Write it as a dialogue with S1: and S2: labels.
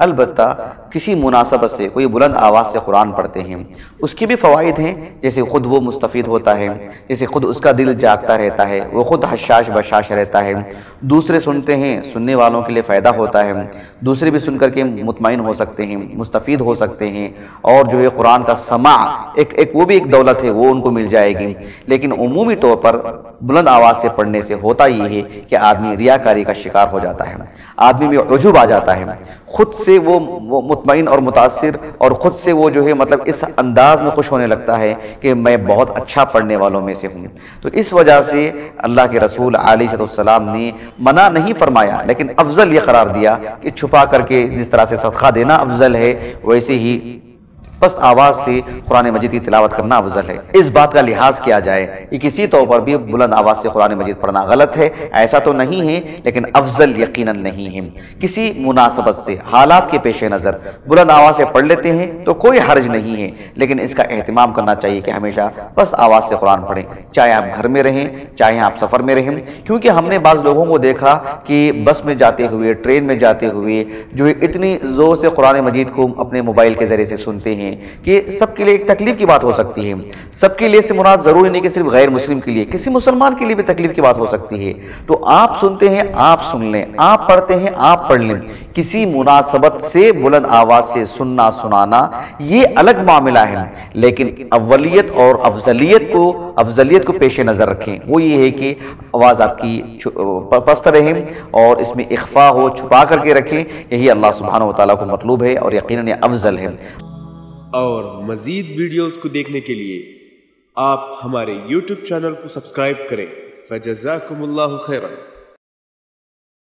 S1: अलबत् किसी मुनासबत से, कोई बुलंद आवाज़ से कुरान पढ़ते हैं। उसके भी फ़वाद हैं, जैसे ख़ुद वो मुस्तफ़ होता है, जैसे ख़ुद उसका दिल जागता रहता है, वो ख़ुद हशाश बशाश रहता है। दूसरे सुनते हैं, सुनने वालों के लिए फ़ायदा होता है। दूसरे भी सुन कर के मुतमिन हो सकते हैं मुस्तफ़ हो सकते हैं। और जो है कुरान का समा, एक एक वो भी एक दौलत है, वो उनको मिल जाएगी। लेकिन अमूमी तौर पर बुलंद आवाज़ से पढ़ने से होता ही है कि आदमी रियाकारी का शिकार हो जाता है। आदमी में अजूब आ जाता है। खुद से वो, मुतमिन और मुतासर और ख़ुद से वो जो है मतलब इस अंदाज में खुश होने लगता है कि मैं बहुत अच्छा पढ़ने वालों में से हूँ। तो इस वजह से अल्लाह के रसूल आलम ने मना नहीं फरमाया लेकिन अफजल ये करार दिया कि छुपा करके जिस तरह से सदका देना अफजल है वैसे ही पस्त आवाज़ से कुरान मजीद की तिलावत करना अफजल है। इस बात का लिहाज किया जाए कि किसी तौर पर भी बुलंद आवाज़ से कुरान मजीद पढ़ना गलत है। ऐसा तो नहीं है, लेकिन अफजल यकीन नहीं है। किसी मुनासबत से, हालात के पेश नज़र बुलंद आवाज़ से पढ़ लेते हैं तो कोई हर्ज नहीं है। लेकिन इसका अहतमाम करना चाहिए कि हमेशा बस आवाज़ से कुरान पढ़ें। चाहे आप घर में रहें, चाहे आप सफ़र में रहें। क्योंकि हमने बाज़ लोगों को देखा कि बस में जाते हुए, ट्रेन में जाते हुए, जो इतनी ज़ोर से कुरान मजीद को अपने मोबाइल के ज़रिए से सुनते हैं हैं कि सबके लिए एक तकलीफ़ की बात हो सकती है। सबके लिए से मुराद ज़रूरी नहीं कि सिर्फ़ गैर मुस्लिम के लिए, किसी मुसलमान के लिए भी तकलीफ़ की बात हो सकती है। तो आप सुनते हैं, आप सुन लें, आप पढ़ते हैं, आप पढ़ लें। किसी मुनासबत से बुलंद आवाज़ से सुनना, सुनाना, ये अलग मामला है। लेकिन अवलियत और अफजलियत को अफजलियत को पेश नज़र रखें। वो ये है कि आवाज़ आपकी पस्त रहे और इसमें इख्फा हो, छुपा करके रखें। यही अल्लाह सुबहान तला को मतलूब है और यकीन अफजल है।
S2: और मज़ीद वीडियोस को देखने के लिए आप हमारे YouTube चैनल को सब्सक्राइब करें। फ़जाज़ाकुमुल्लाह खैरन।